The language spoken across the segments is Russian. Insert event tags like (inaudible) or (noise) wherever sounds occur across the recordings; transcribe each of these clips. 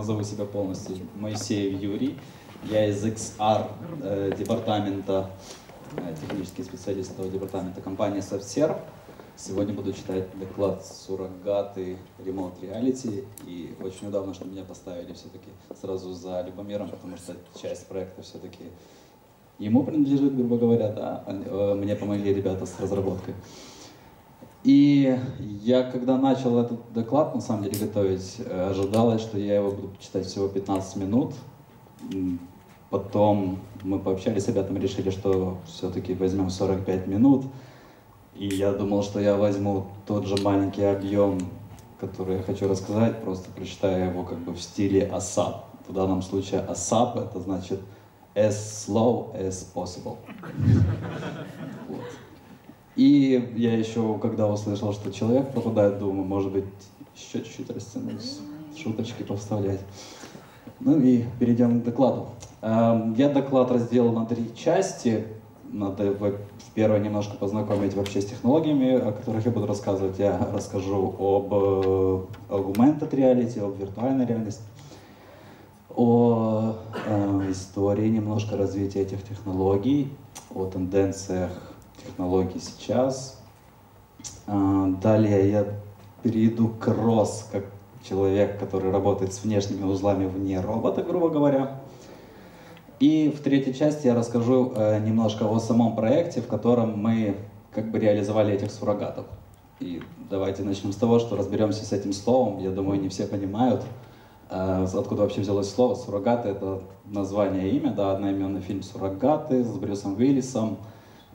назову себя полностью. Моисеев Юрий. Я из XR э, департамента, э, технический специалист этого департамента компании SoftServe. Сегодня буду читать доклад «Суррогаты Remote Reality». И очень удобно, что меня поставили все-таки сразу за Любомиром, потому что часть проекта все-таки ему принадлежит, грубо говоря, да. Э, мне помогли ребята с разработкой. И я, когда начал этот доклад, на самом деле, готовить, э, ожидалось, что я его буду читать всего 15 минут. Потом мы пообщались с ребятами, решили, что все-таки возьмем 45 минут. И я думал, что я возьму тот же маленький объем, который я хочу рассказать, просто прочитаю его как бы в стиле ASAP. В данном случае ASAP это значит as slow as possible. (laughs) Вот. И я еще, когда услышал, что человек пропадает, думаю, может быть, еще чуть-чуть растянуть, шуточки повставлять. Ну и перейдем к докладу. Эм, я доклад разделил на три части. Надо в первой немножко познакомить вообще с технологиями, о которых я буду рассказывать. Я расскажу об э, augmented reality, об виртуальной реальности, о э, истории немножко развития этих технологий, о тенденциях технологий сейчас. Э, далее я перейду к ROS, как человек, который работает с внешними узлами вне робота, грубо говоря. И в третьей части я расскажу э, немножко о самом проекте, в котором мы как бы реализовали этих суррогатов. И давайте начнем с того, что разберемся с этим словом. Я думаю, не все понимают, э, откуда вообще взялось слово. Суррогаты — это название имя, да, одноименный фильм «Суррогаты» с Брюсом Уиллисом.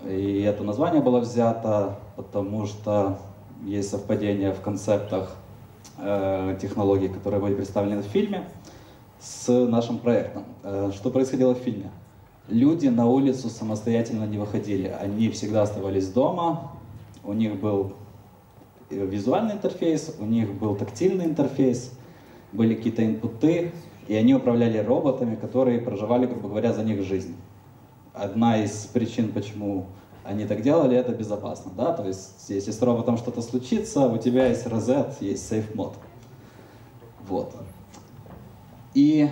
И это название было взято, потому что есть совпадение в концептах э, технологий, которые были представлены в фильме с нашим проектом. Э, что происходило в фильме? Люди на улицу самостоятельно не выходили. Они всегда оставались дома. У них был э, визуальный интерфейс, у них был тактильный интерфейс, были какие-то инпуты, и они управляли роботами, которые проживали, грубо говоря, за них жизнь. Одна из причин, почему они так делали, это безопасно, да, то есть если с роботом что-то случится, у тебя есть розет, есть сейф мод. Вот. И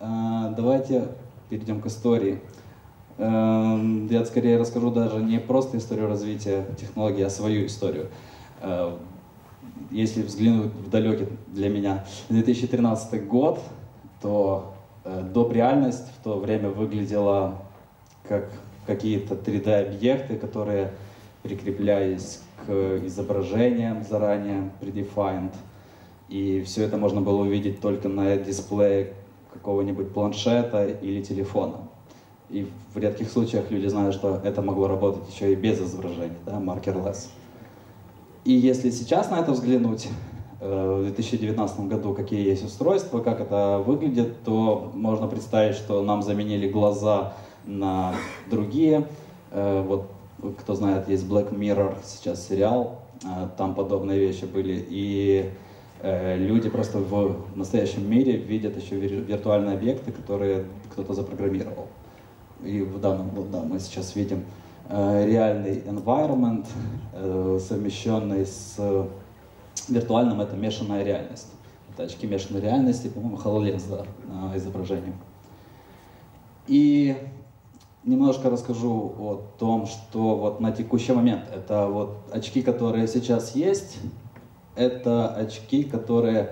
э, давайте перейдем к истории. Э, я скорее расскажу даже не просто историю развития технологий, а свою историю. Э, если взглянуть в далекий для меня 2013 год, то э, доп. реальность в то время выглядела как какие-то 3D-объекты, которые прикреплялись к изображениям заранее predefined, и все это можно было увидеть только на дисплее какого-нибудь планшета или телефона. И в редких случаях люди знают, что это могло работать еще и без изображения, да, markerless. И если сейчас на это взглянуть, э, в 2019 году, какие есть устройства, как это выглядит, то можно представить, что нам заменили глаза на другие. Э, вот, кто знает, есть Black Mirror, сейчас сериал, э, там подобные вещи были. И Э, люди просто в настоящем мире видят еще виртуальные объекты, которые кто-то запрограммировал. И в данном, вот, да, мы сейчас видим реальный environment, совмещенный с виртуальным, это мешанная реальность. Это очки мешанной реальности, по-моему, HoloLens да, на изображении. И немножко расскажу о том, что вот на текущий момент это вот очки, которые сейчас есть, это очки, которые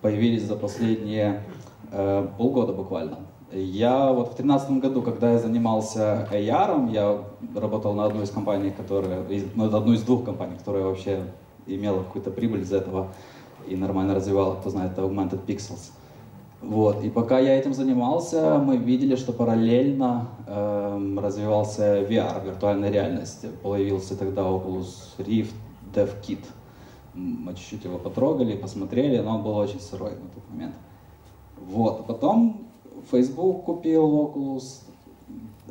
появились за последние э, полгода буквально. Я вот в 2013 году, когда я занимался AR, я работал на одной из компаний, которая, ну, одну из двух компаний, которая вообще имела какую-то прибыль из этого и нормально развивала, кто знает, это Augmented Pixels. Вот. И пока я этим занимался, мы видели, что параллельно э, развивался VR, виртуальная реальность. Появился тогда Oculus Rift DevKit. Мы чуть-чуть его потрогали, посмотрели, но он был очень сырой на тот момент. Вот. Потом Facebook купил Oculus,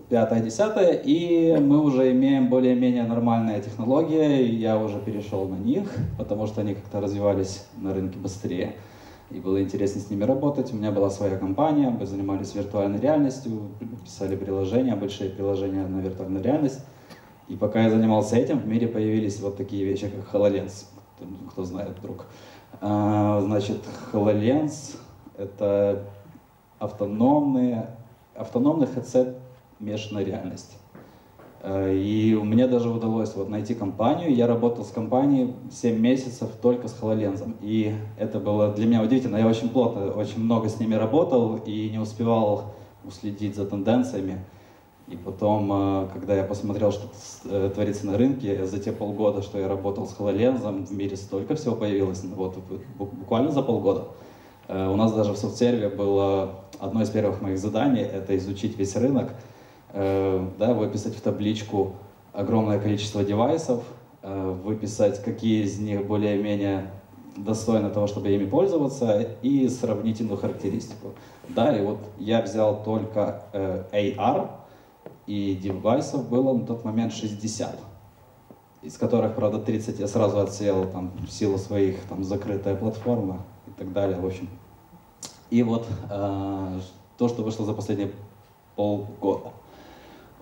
пятое, десятое, и мы уже имеем более-менее нормальные технологии, я уже перешел на них, потому что они как-то развивались на рынке быстрее, и было интересно с ними работать. У меня была своя компания, мы занимались виртуальной реальностью, писали приложения, большие приложения на виртуальную реальность. И пока я занимался этим, в мире появились вот такие вещи, как HoloLens кто знает вдруг. А, значит, HoloLens Это автономные, автономный headset смешанная реальность. Э, и мне даже удалось вот найти компанию. Я работал с компанией 7 месяцев только с HoloLens. И это было для меня удивительно. Я очень плотно, очень много с ними работал и не успевал уследить за тенденциями. И потом, э, когда я посмотрел, что э, творится на рынке, за те полгода, что я работал с HoloLens, в мире столько всего появилось, вот буквально за полгода. У нас даже в софтсерве было одно из первых моих заданий, это изучить весь рынок, да, выписать в табличку огромное количество девайсов, э, выписать, какие из них более-менее достойны того, чтобы ими пользоваться, и сравнительную характеристику. Да, и вот я взял только э, AR, и девайсов было на тот момент 60, из которых, правда, 30 я сразу отсеял там, в силу своих, там, закрытая платформа и так далее, в общем. И вот э, то, что вышло за последние полгода.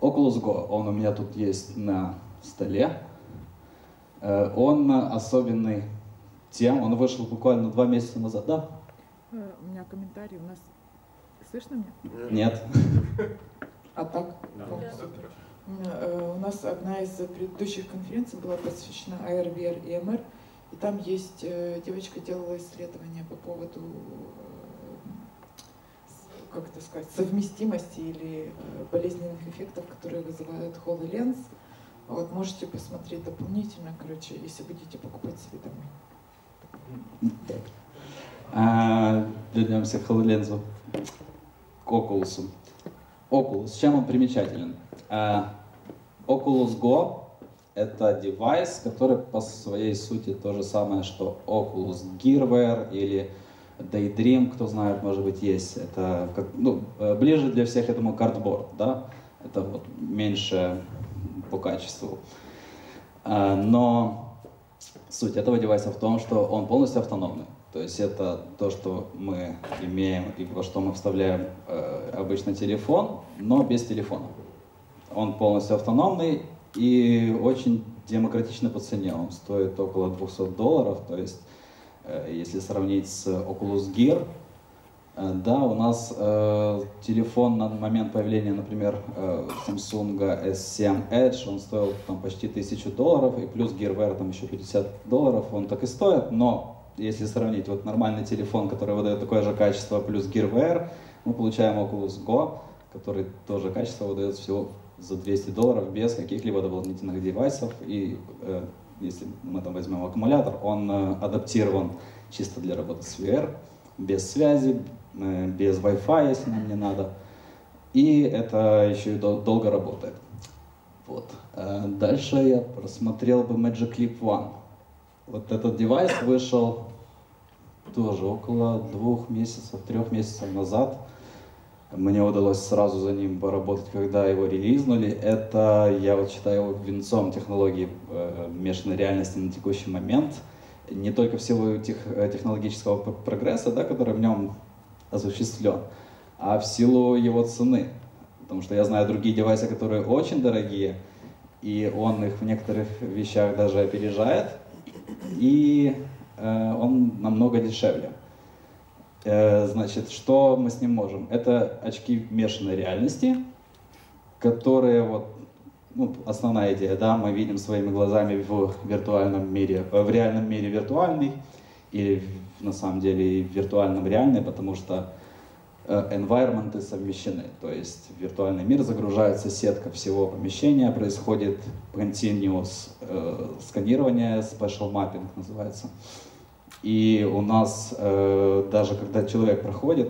Oculus Go, он у меня тут есть на столе. Э, он особенный тем, он вышел буквально два месяца назад, да? Э, у меня комментарий, у нас слышно меня? Нет. А так? Да. Э, у нас одна из предыдущих конференций была посвящена AR, VR и MR, и там есть девочка делала исследование по поводу как это сказать, совместимости или э, болезненных эффектов, которые вызывают HoloLens. Вот, можете посмотреть дополнительно, короче, если будете покупать себе домой. Так. А, вернемся к HoloLens, к Oculus. Oculus, чем он примечателен? А, Oculus Go — это девайс, который по своей сути то же самое, что Oculus Gearwear или Daydream, кто знает, может быть, есть. Это как, ну, э, ближе для всех, думаю, картборд, да? Это вот меньше по качеству. А, но суть этого девайса в том, что он полностью автономный. То есть это то, что мы имеем и во что мы вставляем э, обычно телефон, но без телефона. Он полностью автономный и очень демократично по цене. Он стоит около 200 долларов, то есть Э, если сравнить с Oculus Gear, э, да, у нас э, телефон на момент появления, например, э, Samsung S7 Edge, он стоил там почти 1000 долларов, и плюс Gearwear там еще 50 долларов, он так и стоит, но если сравнить вот нормальный телефон, который выдает такое же качество, плюс Gearwear, мы получаем Oculus Go, который тоже качество выдает всего за 200 долларов без каких-либо дополнительных девайсов и э, если мы там возьмем аккумулятор, он э, адаптирован чисто для работы с VR, без связи, э, без Wi-Fi, если нам не надо. И это еще и долго работает. Вот. Э, дальше я просмотрел бы Magic Clip One. Вот этот девайс вышел тоже около двух месяцев, трех месяцев назад. Мне удалось сразу за ним поработать, когда его релизнули. Это, я вот считаю, его венцом технологии э, межной реальности на текущий момент. Не только в силу тех, э, технологического прогресса, да, который в нем осуществлен, а в силу его цены. Потому что я знаю другие девайсы, которые очень дорогие, и он их в некоторых вещах даже опережает, и э, он намного дешевле. Э, значит, что мы с ним можем? Это очки смешанной реальности, которые вот ну, основная идея, да, мы видим своими глазами в виртуальном мире, э, в реальном мире виртуальный, или на самом деле в виртуальном реальный, потому что э, environment совмещены, то есть в виртуальный мир загружается сетка всего помещения, происходит continuous э, сканирование, special mapping называется. И у нас э, даже когда человек проходит,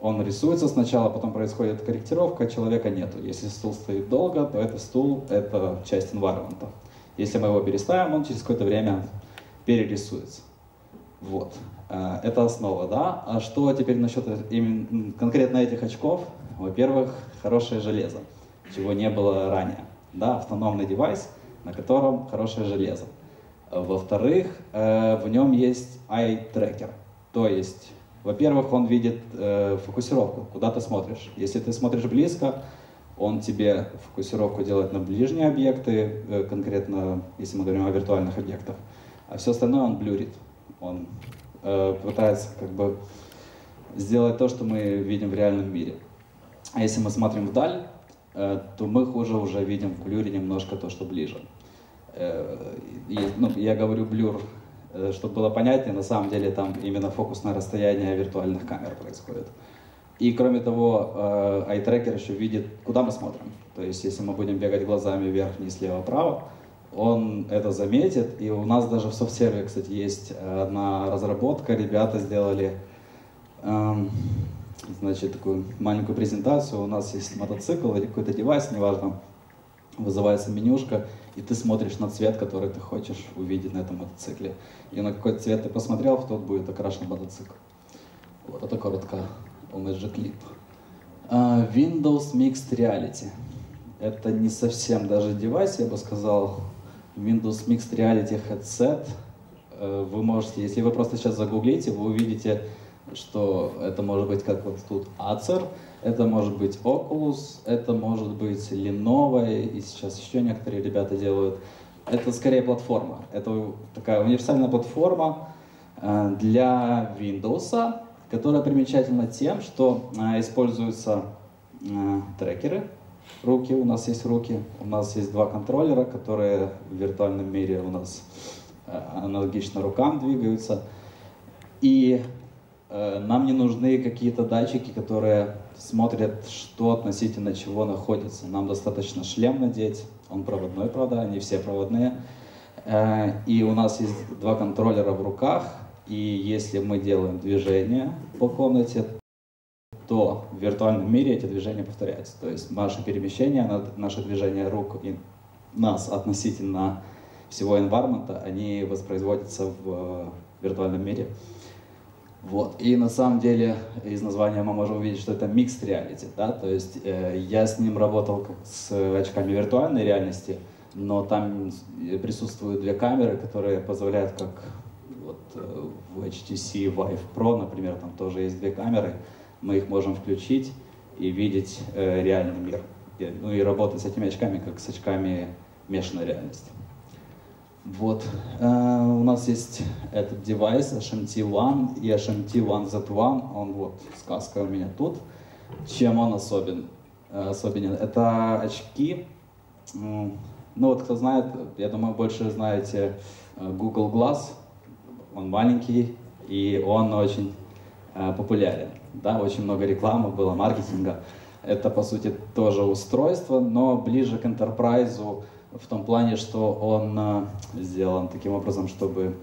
он рисуется сначала, потом происходит корректировка, человека нету. Если стул стоит долго, то это стул, это часть environment. Если мы его переставим, он через какое-то время перерисуется. Вот. Э, это основа, да? А что теперь насчет именно конкретно этих очков? Во-первых, хорошее железо, чего не было ранее. Да, автономный девайс, на котором хорошее железо. Во-вторых, э, в нем есть eye-tracker. То есть, во-первых, он видит э, фокусировку, куда ты смотришь. Если ты смотришь близко, он тебе фокусировку делает на ближние объекты, э, конкретно, если мы говорим о виртуальных объектах. А все остальное он блюрит. Он пытается как бы сделать то, что мы видим в реальном мире. А если мы смотрим вдаль, то мы хуже уже видим в блюре немножко то, что ближе. Э, и, ну, я говорю блюр, э, чтобы было понятнее, на самом деле там именно фокусное расстояние виртуальных камер происходит. И кроме того, eye-tracker еще видит, куда мы смотрим. То есть, если мы будем бегать глазами вверх, вниз, слева, право, он это заметит. И у нас даже в софтсерве, кстати, есть одна разработка. Ребята сделали эм, значит, такую маленькую презентацию. У нас есть мотоцикл или какой-то девайс, неважно, вызывается менюшка, и ты смотришь на цвет, который ты хочешь увидеть на этом мотоцикле. И на какой цвет ты посмотрел, в тот будет окрашен мотоцикл. Вот это коротко Magic Leap. Uh, Windows Mixed Reality. Это не совсем даже девайс, я бы сказал. Windows Mixed Reality Headset. Uh, вы можете, если вы просто сейчас загуглите, вы увидите что это может быть как вот тут Acer, это может быть Oculus, это может быть Lenovo, и сейчас еще некоторые ребята делают. Это скорее платформа. Это такая универсальная платформа э, для Windows, которая примечательна тем, что э, используются э, трекеры, руки, у нас есть руки, у нас есть два контроллера, которые в виртуальном мире у нас аналогично рукам двигаются. И нам не нужны какие-то датчики, которые смотрят, что относительно чего находится. Нам достаточно шлем надеть, он проводной, правда, они все проводные. Э, и у нас есть два контроллера в руках, и если мы делаем движение по комнате, то в виртуальном мире эти движения повторяются. То есть наше перемещение, наше движение рук и нас относительно всего environment, они воспроизводятся в виртуальном мире. Вот. И на самом деле из названия мы можем увидеть, что это mixed reality, да, то есть э, я с ним работал с очками виртуальной реальности, но там присутствуют две камеры, которые позволяют, как вот э, в HTC Vive Pro, например, там тоже есть две камеры, мы их можем включить и видеть э, реальный мир, ну и работать с этими очками, как с очками смешанной реальности. Вот. Uh, у нас есть этот девайс HMT One и HMT One Z1. Он вот, сказка у меня тут. Чем он особен? Uh, особенен? Это очки. Ну вот, кто знает, я думаю, больше знаете Google Glass. Он маленький и он очень популярен. Да, очень много рекламы было, маркетинга. Это, по сути, тоже устройство, но ближе к enterprise в том плане, что он э, сделан таким образом, чтобы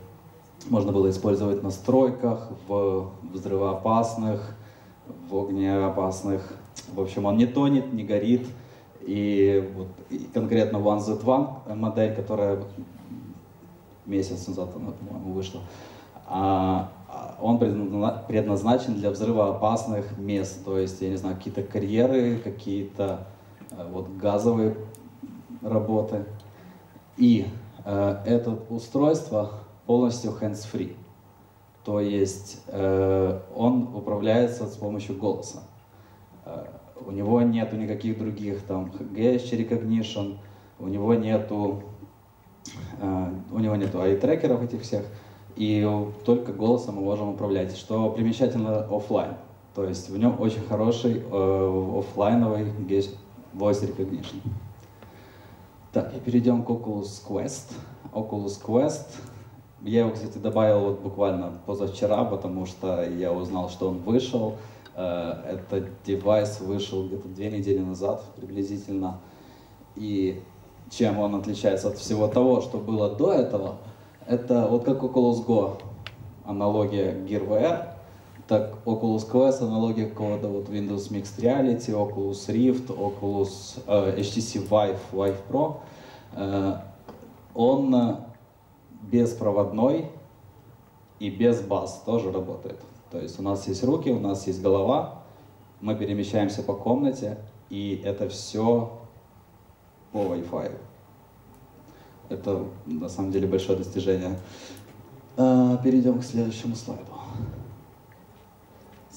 можно было использовать на стройках, в взрывоопасных, в огнеопасных. В общем, он не тонет, не горит. И, вот, и конкретно One Z1 модель, которая месяц назад, по-моему, вышла, а, а он предназначен для взрывоопасных мест, то есть, я не знаю, какие-то карьеры, какие-то э, вот газовые работы. И э, это устройство полностью hands-free. То есть э, он управляется с помощью голоса. Э, у него нету никаких других там gesture recognition, у него нету э, у него нету ай-трекеров этих всех, и только голосом мы можем управлять, что примечательно офлайн. То есть в нем очень хороший э, офлайновый voice recognition. Так, и перейдем к Oculus Quest. Oculus Quest. Я его, кстати, добавил вот буквально позавчера, потому что я узнал, что он вышел. Э, этот девайс вышел где-то две недели назад приблизительно. И чем он отличается от всего того, что было до этого, это вот как Oculus Go, аналогия Gear VR, так Oculus Quest, аналогия какого-то вот Windows Mixed Reality, Oculus Rift, Oculus э, HTC Vive, Vive Pro, э, он э, беспроводной и без баз тоже работает. То есть у нас есть руки, у нас есть голова, мы перемещаемся по комнате, и это все по Wi-Fi. Это на самом деле большое достижение. Э, перейдем к следующему слайду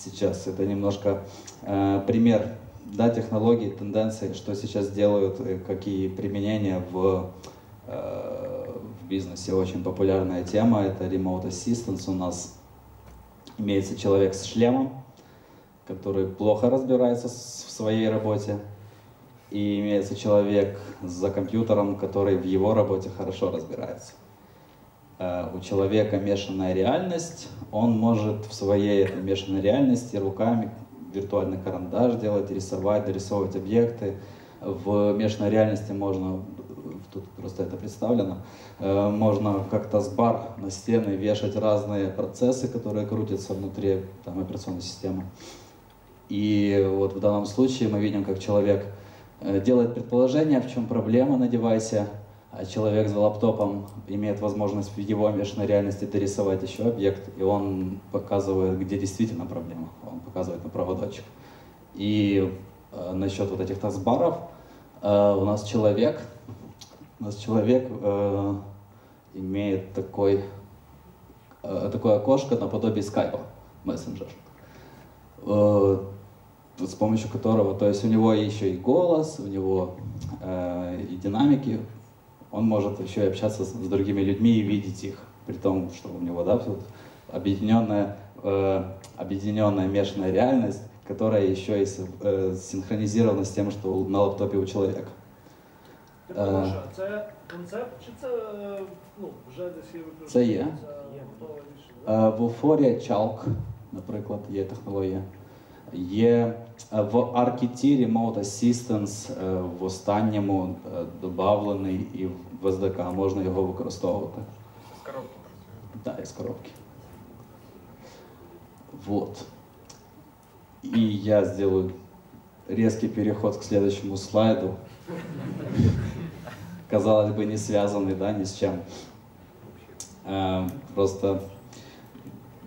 сейчас. Это немножко э, пример да, технологий, тенденций, что сейчас делают, какие применения в, э, в бизнесе. Очень популярная тема – это remote assistance. У нас имеется человек с шлемом, который плохо разбирается в своей работе, и имеется человек за компьютером, который в его работе хорошо разбирается. Э, у человека мешанная реальность, он может в своей этой мешанной реальности руками виртуальный карандаш делать, рисовать, дорисовывать объекты. В мешанной реальности можно, тут просто это представлено, э, можно как-то с бар на стены вешать разные процессы, которые крутятся внутри там, операционной системы. И вот в данном случае мы видим, как человек э, делает предположение, в чем проблема на девайсе, человек за лаптопом имеет возможность в его мешанной реальности дорисовать еще объект, и он показывает, где действительно проблема. Он показывает на проводочек. И э, насчет вот этих таскбаров, э, у нас человек, у нас человек э, имеет такой, э, такое окошко наподобие скайпа, мессенджер, э, с помощью которого, то есть у него еще и голос, у него э, и динамики, он может еще и общаться с, с другими людьми и видеть их, при том, что у него, да, вот объединенная, э, объединенная мешанная реальность, которая еще и э, синхронизирована с тем, что на лаптопе у человека. Прошу, це концепт чи це ну, вже десь є Це є. В Уфорі Чалк, наприклад, є технологія. Є в Archity Remote Assistance в останньому додавлений і в SDK, можна його використовувати. З коробки працює. Да, из коробки. Вот. И я сделаю резкий переход к следующему слайду. Казалось бы, не связанный, да, ни с чем. Просто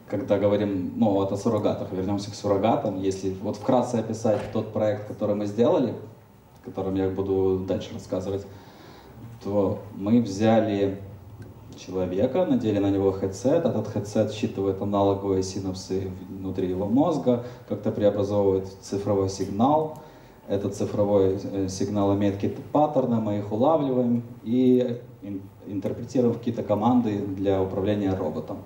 когда говорим, ну, вот о суррогатах, вернемся к суррогатам, если вот вкратце описать тот проект, который мы сделали, о котором я буду дальше рассказывать, то мы взяли человека, надели на него хедсет, этот хедсет считывает аналоговые синапсы внутри его мозга, как-то преобразовывает цифровой сигнал, этот цифровой э, сигнал имеет какие-то паттерны, мы их улавливаем и интерпретируем какие-то команды для управления роботом.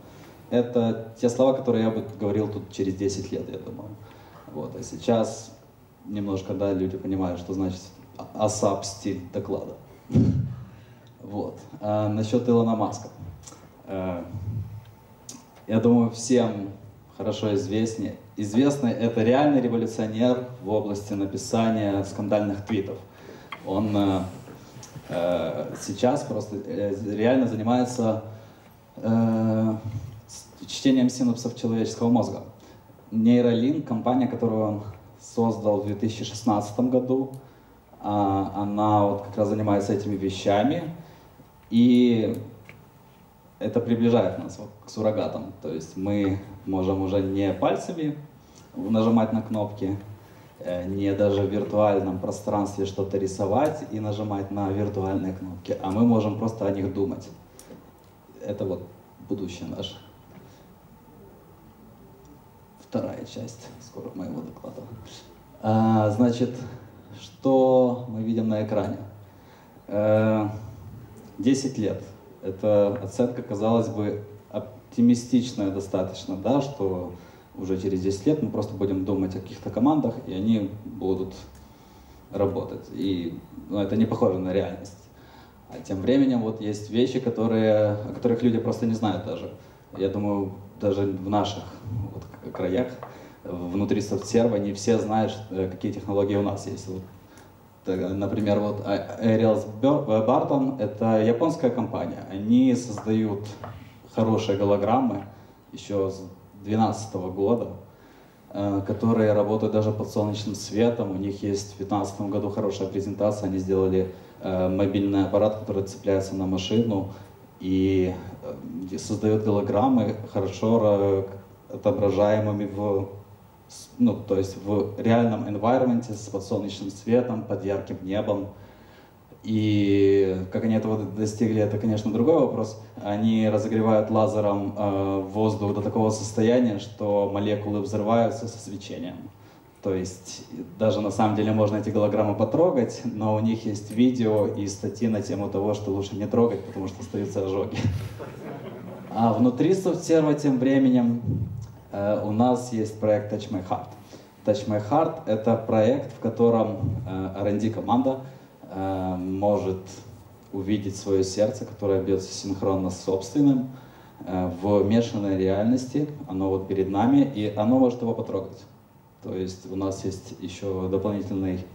Это те слова, которые я бы говорил тут через 10 лет, я думаю. Вот. А сейчас немножко, да, люди понимают, что значит ASAP стиль доклада. (laughs) Вот. А насчет Илона Маска. А, я думаю, всем хорошо известный. Известный это реальный революционер в области написания скандальных твитов. Он э, сейчас просто э, реально занимается э, чтением синапсов человеческого мозга. Нейролин, компания, которую он создал в 2016 году, а, она вот как раз занимается этими вещами, и это приближает нас к суррогатам. То есть мы можем уже не пальцами нажимать на кнопки, э, не даже в виртуальном пространстве что-то рисовать и нажимать на виртуальные кнопки, а мы можем просто о них думать. Это вот будущее наше вторая часть скоро моего доклада. А, значит, что мы видим на экране? А, 10 лет. Это оценка, казалось бы, оптимистичная достаточно, да, что уже через 10 лет мы просто будем думать о каких-то командах, и они будут работать. И ну, это не похоже на реальность. А тем временем вот есть вещи, которые, о которых люди просто не знают даже. Я думаю, даже в наших вот, краях, внутри софтсерва, не все знают, э, какие технологии у нас есть. Вот, например, вот Ariels Barton — это японская компания. Они создают хорошие голограммы еще с 2012 года, э, которые работают даже под солнечным светом. У них есть в 2015 году хорошая презентация. Они сделали э, мобильный аппарат, который цепляется на машину и создает голограммы хорошо отображаемыми в ну, то есть в реальном environment с подсолнечным светом, под ярким небом. И как они этого достигли, это, конечно, другой вопрос. Они разогревают лазером э, воздух до такого состояния, что молекулы взрываются со свечением. То есть даже на самом деле можно эти голограммы потрогать, но у них есть видео и статьи на тему того, что лучше не трогать, потому что остаются ожоги. А внутри софтсерва тем временем у нас есть проект Touch My Heart. Touch My Heart — это проект, в котором э, R&D команда э, может увидеть свое сердце, которое бьется синхронно с собственным, э, в мешанной реальности. Оно вот перед нами, и оно может его потрогать. То есть у нас есть еще дополнительный,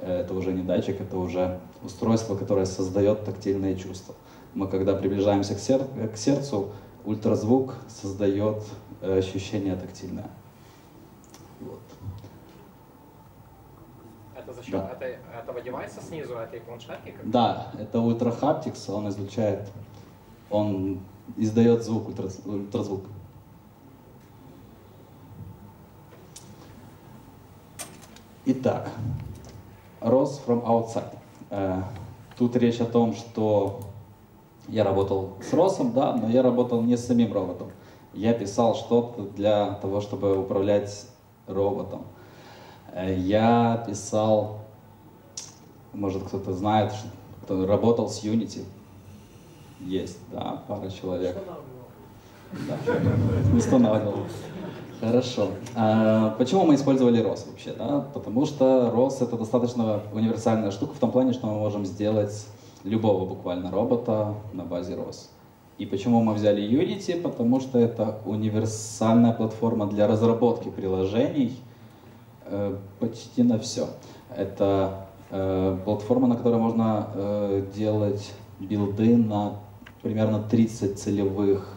э, это уже не датчик, это уже устройство, которое создает тактильные чувства. Мы когда приближаемся к, сер к сердцу, ультразвук создает э, ощущение тактильное. Вот. Это за счет да. этой, этого девайса снизу, этой планшетки? Да, это ультрафаптикс, он излучает, он издает звук, ультразвук. Итак, ROS from outside. Э, тут речь о том, что я работал с Росом, да, но я работал не с самим роботом. Я писал что-то для того, чтобы управлять роботом. Э, я писал, может кто-то знает, кто работал с Unity. Есть, да, пара человек. Да. Устанавливал. Хорошо. А почему мы использовали ROS вообще? Да? Потому что ROS это достаточно универсальная штука в том плане, что мы можем сделать любого буквально робота на базе ROS. И почему мы взяли Unity? Потому что это универсальная платформа для разработки приложений э, почти на все. Это э, платформа, на которой можно э, делать билды на примерно 30 целевых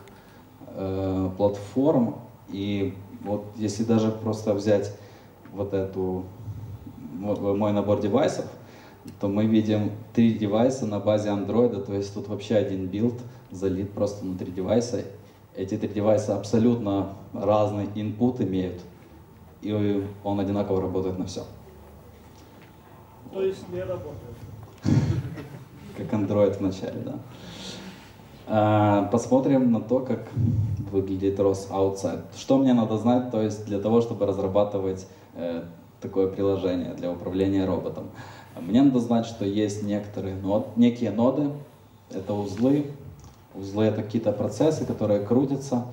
платформ. И вот если даже просто взять вот эту мой набор девайсов, то мы видим три девайса на базе Android, то есть тут вообще один билд залит просто внутри девайса. Эти три девайса абсолютно разный input имеют, и он одинаково работает на все. То есть не работает? (laughs) Как Android в начале, да. А, посмотрим на то, как выглядит ROS Outside. Что мне надо знать, то есть для того, чтобы разрабатывать э, такое приложение для управления роботом. Мне надо знать, что есть некоторые нод, некие ноды, это узлы. Узлы это какие-то процессы, которые крутятся,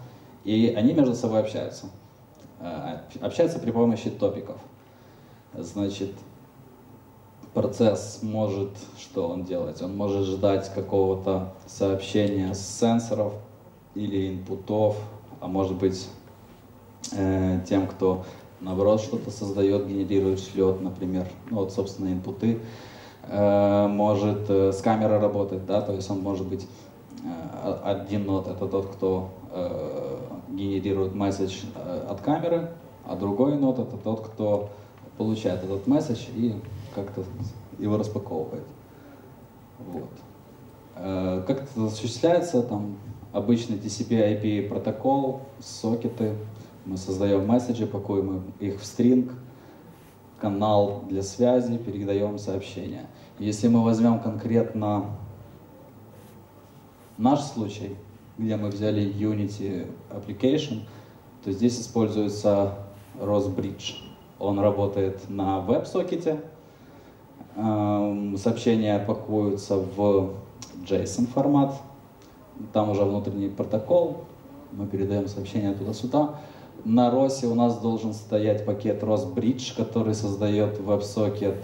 и они между собой общаются. Э, общаются при помощи топиков. Значит, процесс может, что он делать? Он может ждать какого-то сообщения с сенсоров или инпутов, а может быть э, тем, кто наоборот что-то создает, генерирует, шлет, например, ну вот, собственно, инпуты, э, может э, с камерой работать, да, то есть он может быть один нот это тот, кто э, генерирует месседж э, от камеры, а другой нот это тот, кто получает этот месседж и как-то его распаковывает. Вот. Э, как это осуществляется? Там обычный TCP/IP протокол, сокеты, мы создаем месседжи, пакуем их в стринг, канал для связи, передаем сообщения. Если мы возьмем конкретно наш случай, где мы взяли Unity Application, то здесь используется ROS Он работает на веб-сокете, эм, сообщения пакуются в JSON формат, там уже внутренний протокол, мы передаем сообщения туда-сюда. На ROS у нас должен стоять пакет ROS Bridge, который создает WebSocket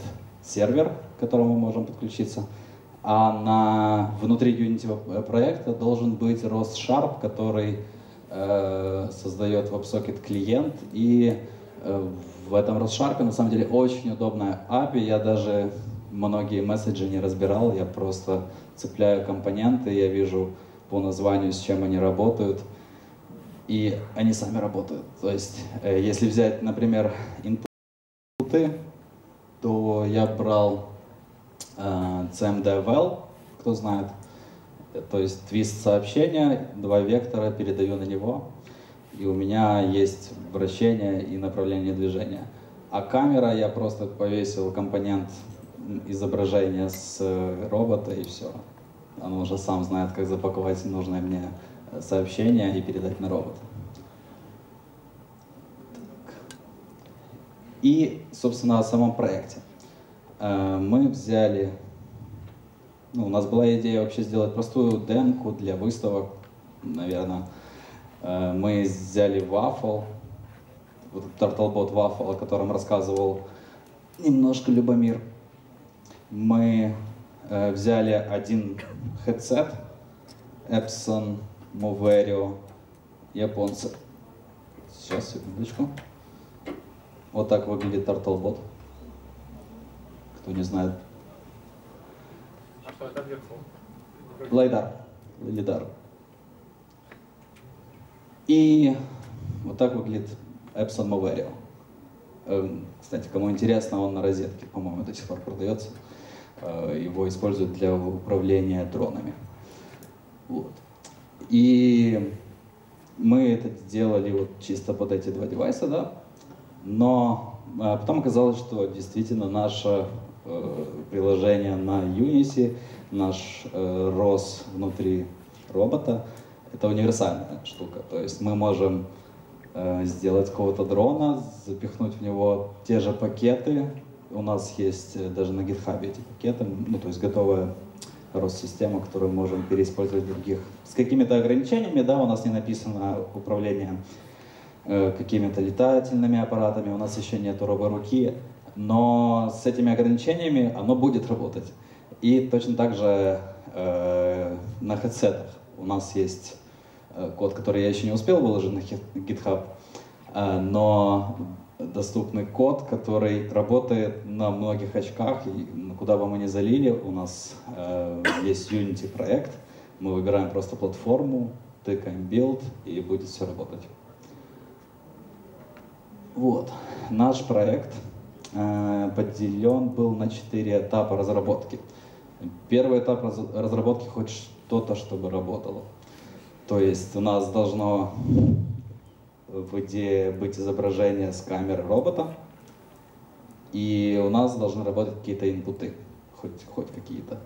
сервер, к которому мы можем подключиться. А на, внутри Unity проекта должен быть ROS Sharp, который э, создает WebSocket клиент. И э, в этом ROS Sharp на самом деле очень удобная API. Я даже многие месседжи не разбирал, я просто цепляю компоненты, я вижу по названию, с чем они работают – и они сами работают. То есть, э, если взять, например, инпуты, то я брал э, CMD-Well, кто знает, то есть твист сообщения, два вектора, передаю на него, и у меня есть вращение и направление движения. А камера, я просто повесил компонент изображения с э, робота и все. Он уже сам знает, как запаковать нужное мне сообщение и передать на робот. И, собственно, о самом проекте. Э, мы взяли, ну, у нас была идея вообще сделать простую демку для выставок, наверное. Э, мы взяли Waffle. вот Turtlebot Waffle, о котором рассказывал немножко Любомир. Мы э, взяли один headset Epson Moverio японцы. Сейчас, секундочку. Вот так выглядит Turtlebot. Кто не знает. А что это вверху? Лайдар. Лидар. И вот так выглядит Epson Moverio. Эм, Кстати, кому интересно, он на розетке, по-моему, до сих пор продается. Э, Его используют для управления дронами. Вот. И мы это делали вот чисто под эти два девайса, да. Но а, потом оказалось, что действительно наше э, приложение на Unity, наш э, ROS внутри робота, это универсальная штука. То есть мы можем э, сделать какого-то дрона, запихнуть в него те же пакеты. У нас есть э, даже на GitHub эти пакеты, ну то есть готовая ROS-система, которую мы можем переиспользовать в других. С какими-то ограничениями, да, у нас не написано управление э, какими-то летательными аппаратами, у нас еще нет роборуки, но с этими ограничениями оно будет работать. И точно так же э, на хедсетах у нас есть э, код, который я еще не успел выложить на GitHub, э, но доступный код, который работает на многих очках, и куда бы мы ни залили, у нас э, есть Unity проект, мы выбираем просто платформу, тыкаем build, и будет все работать. Вот, наш проект поделен был на четыре этапа разработки. Первый этап раз- разработки хоть что-то, чтобы работало. То есть у нас должно в идее быть изображение с камеры робота, и у нас должны работать какие-то инпуты, хоть, хоть какие-то.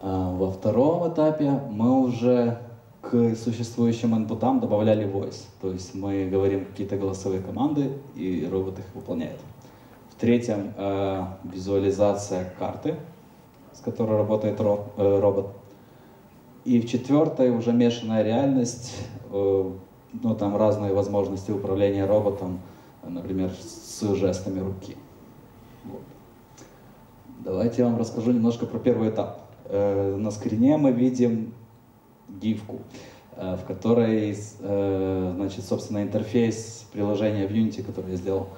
А во втором этапе мы уже к существующим инпутам добавляли voice, то есть мы говорим какие-то голосовые команды, и робот их выполняет. В третьем э, визуализация карты, с которой работает ро- э, робот. И в четвертой уже мешанная реальность, э, ну там разные возможности управления роботом, например, с жестами руки. Вот. Давайте я вам расскажу немножко про первый этап. Э, на скрине мы видим гифку, э, в которой, э, значит, собственно, интерфейс приложения в Unity, который я сделал.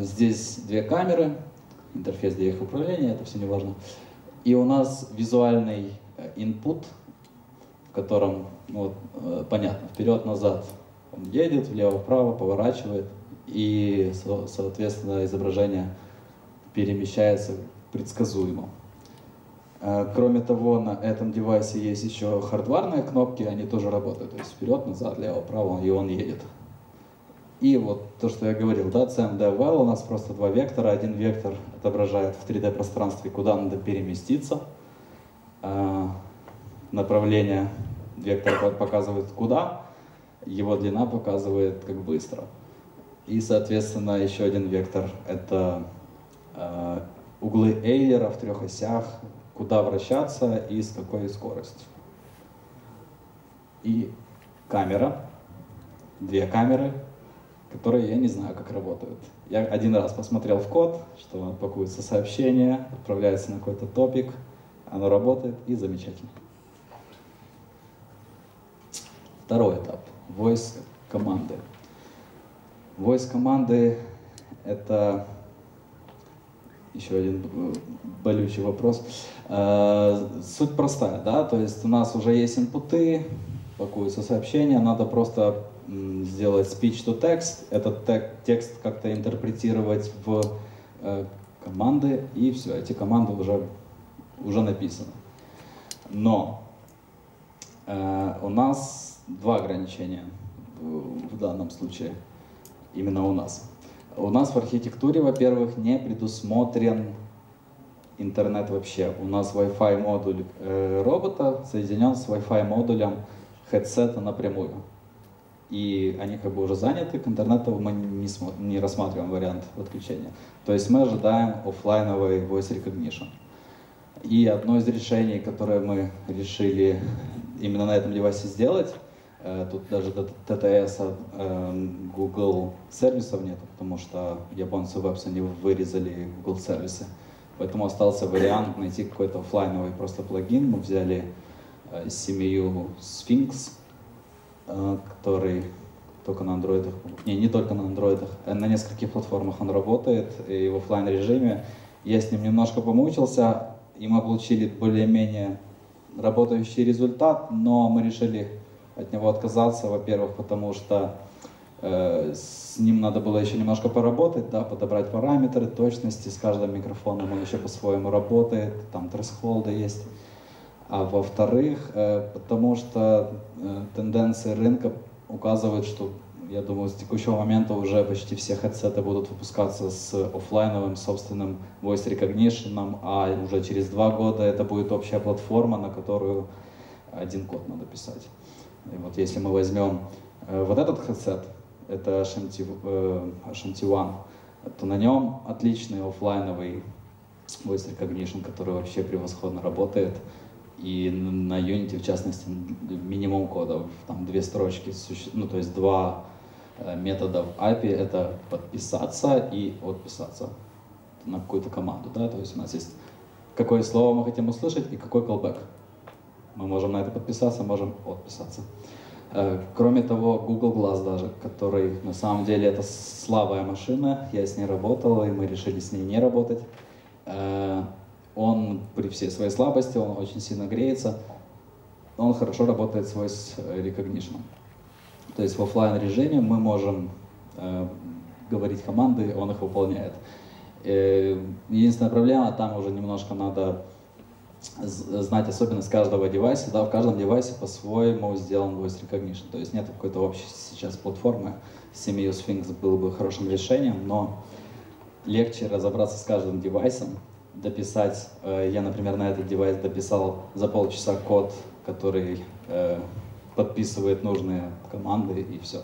Здесь две камеры, интерфейс для их управления, это все не важно. И у нас визуальный э, input, в котором, ну, вот, э, понятно, вперед-назад он едет, влево-вправо, поворачивает, и, со- соответственно, изображение перемещается предсказуемо. Э, Кроме того, на этом девайсе есть еще хардварные кнопки, они тоже работают. То есть вперед, назад, лево, право, и он едет. И вот то, что я говорил, да, CMD-Well, у нас просто два вектора. Один вектор отображает в 3D-пространстве, куда надо переместиться. А, Направление вектор по- показывает куда, его длина показывает как быстро. И, соответственно, еще один вектор — это э, углы Эйлера в трех осях, куда вращаться и с какой скоростью. И камера, две камеры, которые я не знаю, как работают. Я один раз посмотрел в код, что пакуется сообщение, отправляется на какой-то топик, оно работает и замечательно. Второй этап. Voice команды. Voice команды — это еще один э, болючий вопрос. Э, Суть простая, да, то есть у нас уже есть инпуты, пакуются сообщения, надо просто сделать speech to text, этот тек- текст как-то интерпретировать в э, команды, и все, эти команды уже, уже написаны. Но э, у нас два ограничения в, в данном случае, именно у нас. У нас в архитектуре, во-первых, не предусмотрен интернет вообще. У нас Wi-Fi модуль э, робота соединен с Wi-Fi модулем хедсета напрямую. И они как бы уже заняты, к интернету мы не, не рассматриваем вариант подключения. То есть мы ожидаем офлайновый voice recognition. И одно из решений, которое мы решили именно на этом девайсе сделать, Э, тут даже от э, Google сервисов нет, потому что японцы в Apps не вырезали Google сервисы. Поэтому остался вариант найти какой-то офлайновый просто плагин. Мы взяли э, семью Sphinx, который только на андроидах, не, не только на андроидах, на нескольких платформах он работает и в офлайн режиме. Я с ним немножко помучился, и мы получили более-менее работающий результат, но мы решили от него отказаться, во-первых, потому что э, с ним надо было еще немножко поработать, да, подобрать параметры точности, с каждым микрофоном он еще по-своему работает, там тресхолды есть. А во-вторых, э, потому что тенденции рынка указывают, что я думаю, с текущего момента уже почти все хедсеты будут выпускаться с офлайновым собственным voice recognition, а уже через два года это будет общая платформа, на которую один код надо писать. И вот если мы возьмем э, вот этот headset, это HMT, э, One, то на нем отличный офлайновый voice recognition, который вообще превосходно работает. И на Unity, в частности, минимум кодов, там две строчки, ну то есть два э, метода в API, это подписаться и отписаться на какую-то команду, да, то есть у нас есть какое слово мы хотим услышать и какой callback. Мы можем на это подписаться, можем отписаться. Э, кроме того, Google Glass даже, который на самом деле это слабая машина, я с ней работал, и мы решили с ней не работать. Э, он при всей своей слабости, он очень сильно греется, он хорошо работает с voice recognition. То есть в офлайн режиме мы можем э, говорить команды, он их выполняет. Единственная проблема, там уже немножко надо знать особенность каждого девайса, да, в каждом девайсе по-своему сделан voice recognition, то есть нет какой-то общей сейчас платформы, CMU Sphinx был бы хорошим решением, но легче разобраться с каждым девайсом, дописать, э, я, например, на этот девайс дописал за полчаса код, который э, подписывает нужные команды и все.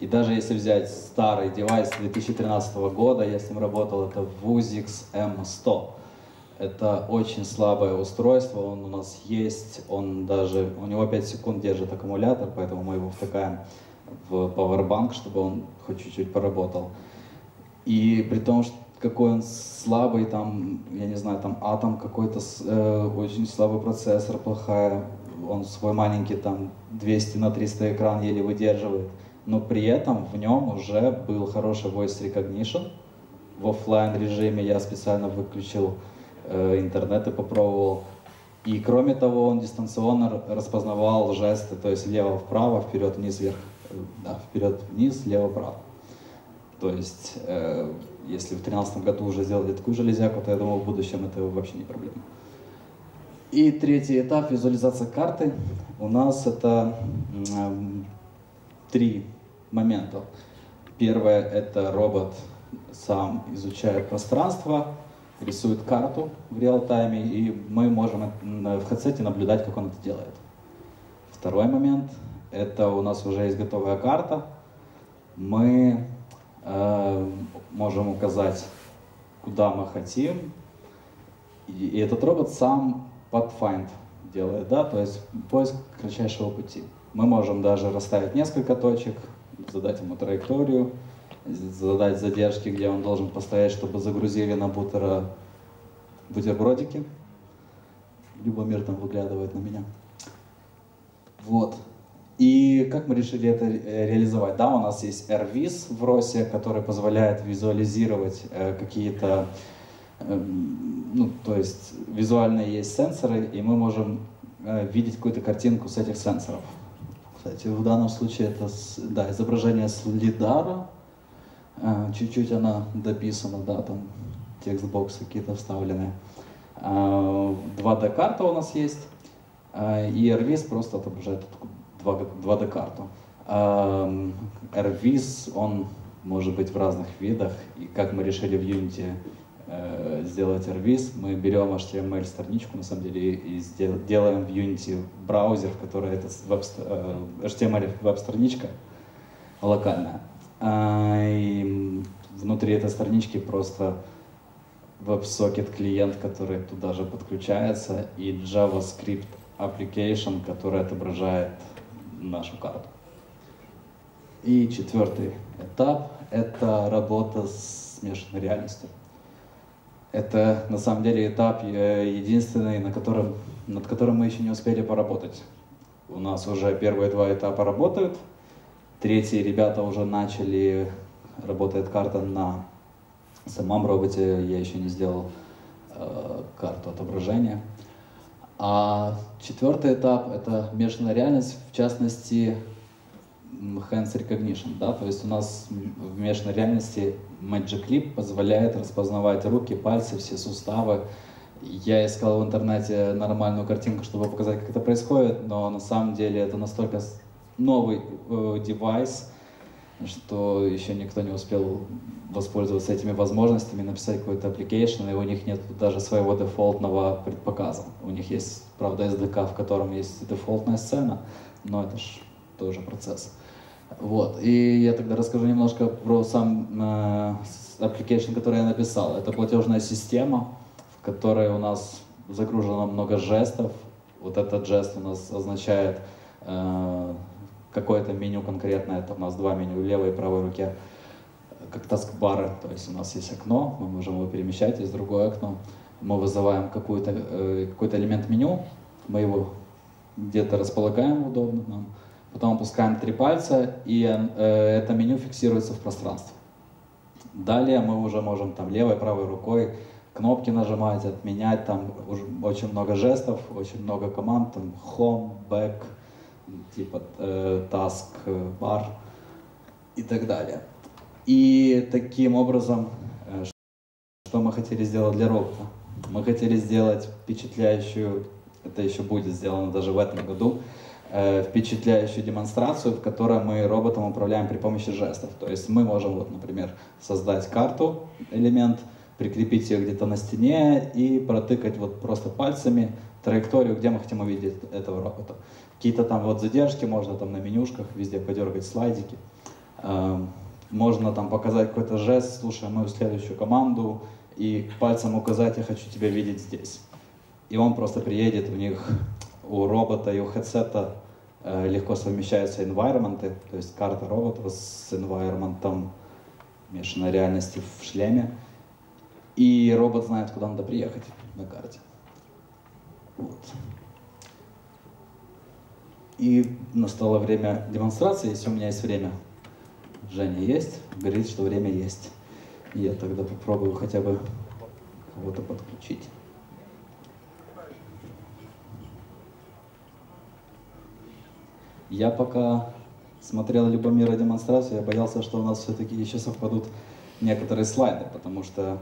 И даже если взять старый девайс 2013 года, я с ним работал, это Vuzix M100, это очень слабое устройство, он у нас есть, он даже, у него 5 секунд держит аккумулятор, поэтому мы его втыкаем в Powerbank, чтобы он хоть чуть-чуть поработал. И при том, что какой он слабый, там, я не знаю, там атом какой-то, э, очень слабый процессор, плохая, он свой маленький там 200 на 300 экран еле выдерживает, но при этом в нем уже был хороший voice recognition. В офлайн режиме я специально выключил Э, интернет и попробовал. И кроме того, он дистанционно распознавал жесты, то есть лево-вправо, вперед-вниз, вверх, э, да, вперед-вниз, лево-вправо. То есть, э, если в 2013 году уже сделали такую железяку, то я думаю, в будущем это вообще не проблема. И третий этап визуализация карты. У нас это три момента. Первое это робот сам изучает пространство, рисует карту в реал-тайме, и мы можем в хедсете наблюдать, как он это делает. Второй момент — это у нас уже есть готовая карта. Мы можем указать, куда мы хотим, и, этот робот сам подфайнд делает, да, то есть поиск кратчайшего пути. Мы можем даже расставить несколько точек, задать ему траекторию, задать задержки, где он должен постоять, чтобы загрузили на бутера бутербродики. Любомир там выглядывает на меня. Вот. И как мы решили это реализовать? Да, у нас есть AirVis в ROS, который позволяет визуализировать э, какие-то, э, ну, то есть визуальные есть сенсоры, и мы можем э, видеть какую-то картинку с этих сенсоров. Кстати, в данном случае это да, изображение с лидара, чуть-чуть она дописана, да, там текстбоксы какие-то вставлены. 2D-карта а, у нас есть, и RVIS просто отображает 2D-карту. RVIS, он может быть в разных видах, и как мы решили в Unity э, сделать RVIS, мы берем HTML-страничку, на самом деле, и делаем в Unity браузер, в который это HTML э, веб-страничка локальная. А, и внутри этой странички просто WebSocket клиент, который туда же подключается, и JavaScript application, который отображает нашу карту. И четвертый этап – это работа с смешанной реальностью. Это на самом деле этап э, единственный, на котором, над которым мы еще не успели поработать. У нас уже первые два этапа работают, третий ребята уже начали, работает карта на самом роботе, я еще не сделал э, карту отображения. А четвертый этап — это межная реальность, в частности, hands recognition, да, то есть у нас в межной реальности Magic Leap позволяет распознавать руки, пальцы, все суставы. Я искал в интернете нормальную картинку, чтобы показать, как это происходит, но на самом деле это настолько новый э, девайс, что еще никто не успел воспользоваться этими возможностями, написать какой-то application, и у них нет даже своего дефолтного предпоказа. У них есть, правда, SDK, в котором есть дефолтная сцена, но это же тоже процесс. Вот. И я тогда расскажу немножко про сам э, application, который я написал. Это платежная система, в которой у нас загружено много жестов. Вот этот жест у нас означает э, какое-то меню конкретное. Это у нас два меню в левой и правой руке, как таскбары. То есть у нас есть окно, мы можем его перемещать, есть другое окно. Мы вызываем какой-то э, какой элемент меню, мы его где-то располагаем удобно нам потом опускаем три пальца, и э, это меню фиксируется в пространстве. Далее мы уже можем там левой, правой рукой кнопки нажимать, отменять, там уже очень много жестов, очень много команд, там home, back, типа э, task, bar и так далее. И таким образом, э, что мы хотели сделать для робота? Мы хотели сделать впечатляющую, это еще будет сделано даже в этом году, Э, впечатляющую демонстрацию, в которой мы роботом управляем при помощи жестов. То есть мы можем, вот, например, создать карту, элемент, прикрепить ее где-то на стене и протыкать вот просто пальцами траекторию, где мы хотим увидеть этого робота. Какие-то там вот задержки, можно там на менюшках везде подергать слайдики. Эм, можно там показать какой-то жест, слушай мою следующую команду, и пальцем указать, я хочу тебя видеть здесь. И он просто приедет, у них, у робота и у хедсета Э, легко совмещаются environment, то есть карта робота с environment смешанной реальности в шлеме. И робот знает, куда надо приехать на карте. Вот. И настало время демонстрации, если у меня есть время. Женя есть, говорит, что время есть. Я тогда попробую хотя бы кого-то подключить. Я пока смотрел Любомира демонстрацию, я боялся, что у нас все-таки еще совпадут некоторые слайды, потому что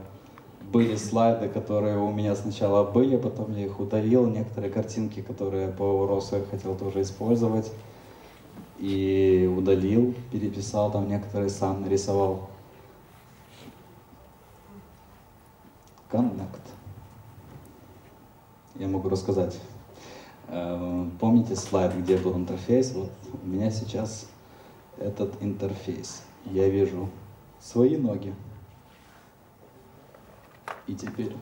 были слайды, которые у меня сначала были, потом я их удалил, некоторые картинки, которые по Росу я хотел тоже использовать, и удалил, переписал там некоторые сам нарисовал. Connect. Я могу рассказать. Эм, помните слайд, где был интерфейс? Вот у меня сейчас этот интерфейс. Я вижу свои ноги. И теперь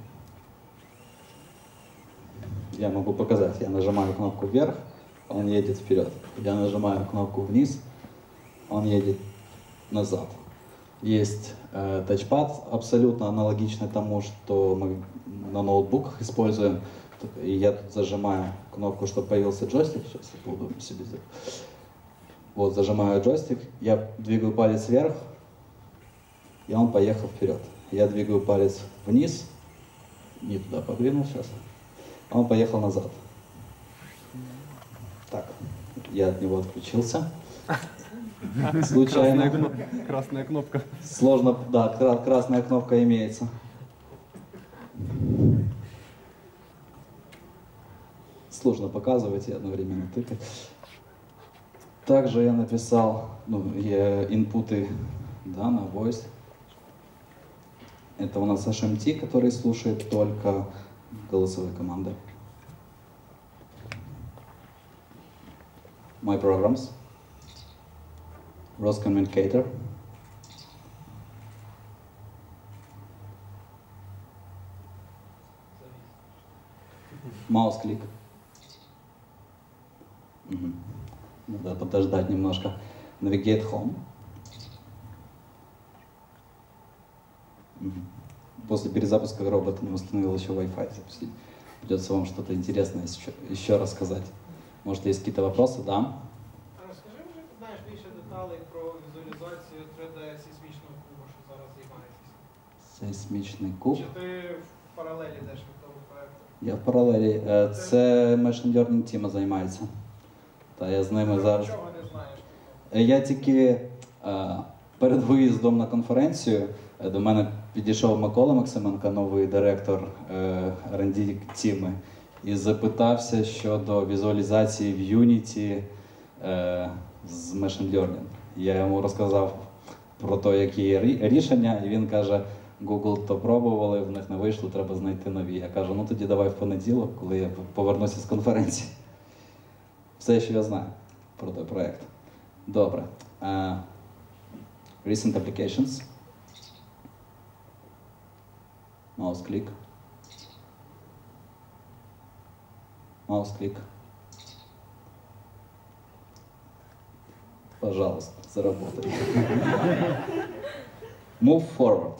я могу показать. Я нажимаю кнопку вверх, он едет вперед. Я нажимаю кнопку вниз, он едет назад. Есть э, тачпад, абсолютно аналогичный тому, что мы на ноутбуках используем и я тут зажимаю кнопку, чтобы появился джойстик. Сейчас я поудобнее себе сделаю. Вот, зажимаю джойстик, я двигаю палец вверх, и он поехал вперед. Я двигаю палец вниз, не туда подвинул сейчас, а он поехал назад. Так, я от него отключился. Случайно. Красная кнопка. Красная кнопка. Сложно, да, красная кнопка имеется. сложно показывать и одновременно тыкать. Также я написал ну, инпуты да, на voice. Это у нас HMT, который слушает только голосовые команды. My programs. ROS Communicator. Маус-клик. Угу. Надо подождать немножко. Navigate Home. После перезапуска робот не установил еще Wi-Fi запустить. Придется вам что-то интересное еще, еще рассказать. Может, есть какие-то вопросы? Да? Розкажи, може, ти знаєш більше деталей про візуалізацію 3D сейсмічного куба, що зараз займаєтеся? Сейсмічний куб. Чи ти в паралелі йдеш від того проекту? Я в паралелі. Е, Це Machine Learning Team займається. Та я з ними зараз. Нічого не знаєш. Е, Я тільки е, перед виїздом на конференцію е, до мене підійшов Микола Максименко, новий директор е, R&D Тіми, і запитався щодо візуалізації в Unity е, з Machine Learning. Я йому розказав про те, які є рішення, і він каже: Google то пробували, в них не вийшло, треба знайти нові. Я кажу, ну тоді давай в понеділок, коли я повернуся з конференції. Все, що я знаю про той проект. Добре. Uh, recent applications. Mouse click. Пожалуйста, заработай. (laughs) Move forward.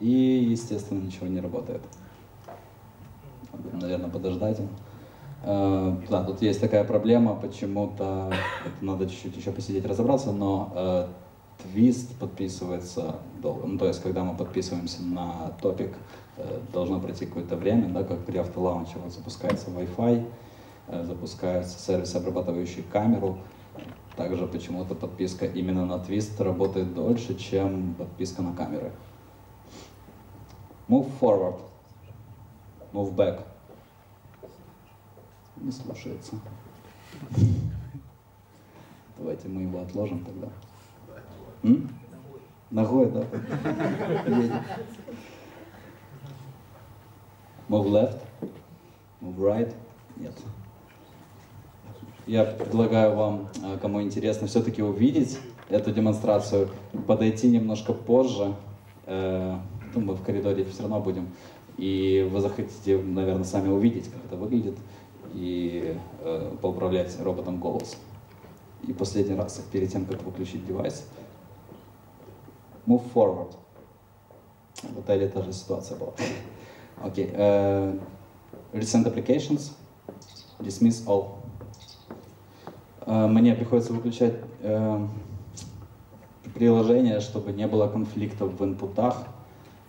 И, естественно, ничего не работает. Наверное, подождать. Э, Да, тут есть такая проблема, почему-то надо чуть-чуть еще посидеть разобраться, но э, твист подписывается долго. Ну, то есть, когда мы подписываемся на топик, э, должно пройти какое-то время, да, как при автолаунче, вот запускается Wi-Fi, э, запускается сервис, обрабатывающий камеру. Также почему-то подписка именно на твист работает дольше, чем подписка на камеры. Move forward. Move back. Не слушается. Давайте мы его отложим тогда. М? Ногой, да? Move left. Move right. Нет. Я предлагаю вам, э, кому интересно, все-таки увидеть эту демонстрацию, подойти немножко позже. Э, Ну, мы в коридоре все равно будем. И вы захотите, наверное, сами увидеть, как это выглядит, и э, поуправлять роботом голос. И последний раз, перед тем, как выключить девайс, move forward. В отеле та же ситуация была. Окей. э, recent applications. Dismiss all. Э, Мне приходится выключать э, приложение, чтобы не было конфликтов в инпутах.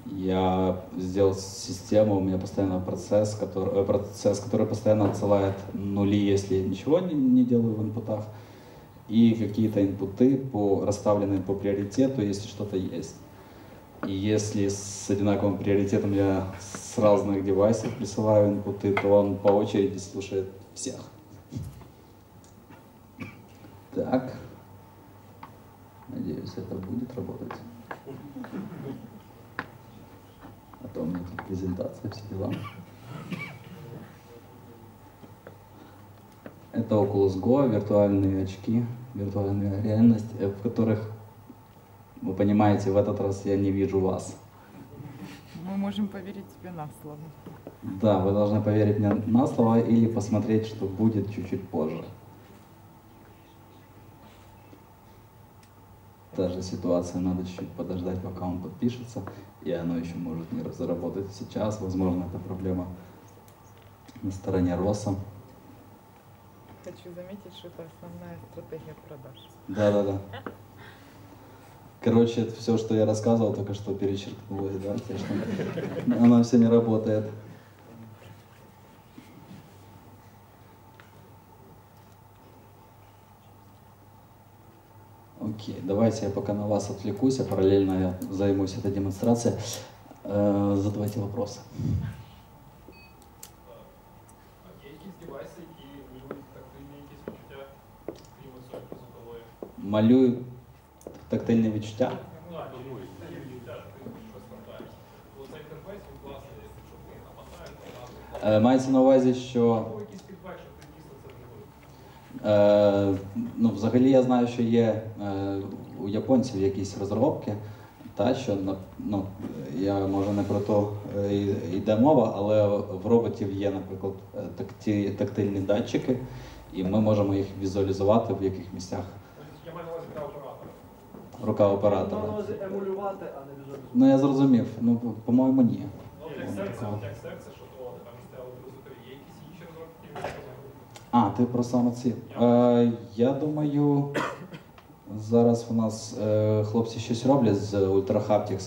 Я сделал систему, у меня постоянно процесс, который, процесс, который постоянно отсылает нули, если ничего не, не делаю в инпутах, и какие-то инпуты по, расставленные по приоритету, если что-то есть. И если с одинаковым приоритетом я с разных девайсов присылаю инпуты, то он по очереди слушает всех. Так. Надеюсь, это будет работать. А то у меня тут презентация, все дела. Это Oculus Go, виртуальные очки, виртуальная реальность, э, в которых, вы понимаете, в этот раз я не вижу вас. Мы можем поверить тебе на слово. Да, вы должны поверить мне на слово или посмотреть, что будет чуть-чуть позже. Та же ситуация, надо чуть-чуть подождать, пока он подпишется, и оно еще может не заработать сейчас. Возможно, это проблема на стороне Роса. Хочу заметить, что это основная стратегия продаж. Да-да-да. Короче, это все, что я рассказывал, только что перечеркнулось, да? то, что (laughs) Оно все не работает. Окей, давайте я пока на вас отвлекусь, а параллельно я займусь этой демонстрацией. Э, задавайте вопросы. Намотаєш, то Е, Мається на увазі, що. Е, ну, взагалі я знаю, що є е, у японців якісь розробки, та що ну, я може не про то е, йде мова, але в роботів є, наприклад, е, такті, тактильні датчики, і ми можемо їх візуалізувати в яких місцях Я маю на увазі для оператора. Рука оператора. увазі емулювати, а не візуалізувати. Ну я зрозумів. Ну, по-моєму, ні. Ну, як серце, як серце, що то там місцево репозиторі, є якісь інші розробки, А, ти про саме ці. Е, я думаю, зараз у нас е, хлопці щось роблять з Ultra.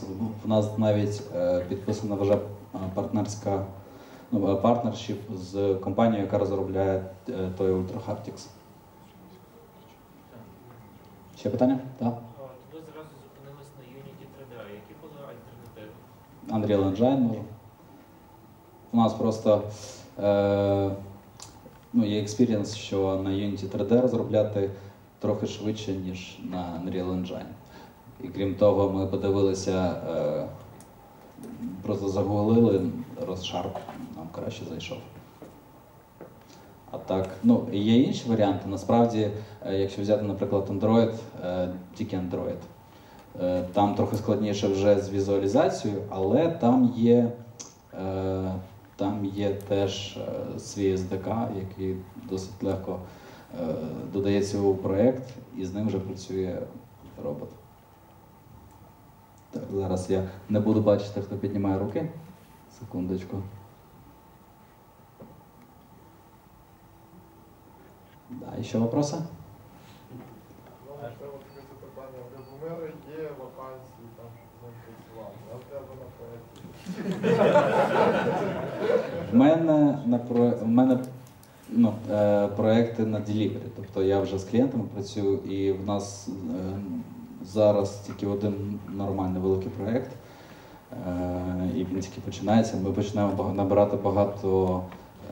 У нас навіть е, підписана вже е, партнерська ну, е, партнершіп з компанією, яка розробляє е, той Ultra Haptics. Ще питання? Так. Ви зразу зупинились на Unity 3D. А Які були альтернативи? Unreal Engine може. У нас просто е, ну, є експірієнс, що на Unity 3D розробляти трохи швидше, ніж на Unreal Engine. І крім того, ми подивилися, е, просто загуглили, розшарп нам краще зайшов. А так, ну, є інші варіанти. Насправді, е, якщо взяти, наприклад, Android, е, тільки Android, Там трохи складніше вже з візуалізацією, але там є, е, там є теж е, свій SDK, який досить легко е, додається у проєкт, і з ним вже працює робот. Так, зараз я не буду бачити, хто піднімає руки. Секундочку. Да, ще вопроси? Ну, це от таке запитання. В Любомира є вакансії там, щоб з ним працювати, а в тебе на проєкті. В мене на про в мене ну, е, проекти на delivery. Тобто я вже з клієнтами працюю, і в нас е, зараз тільки один нормальний великий проєкт. Е, і він тільки починається. Ми починаємо набирати багато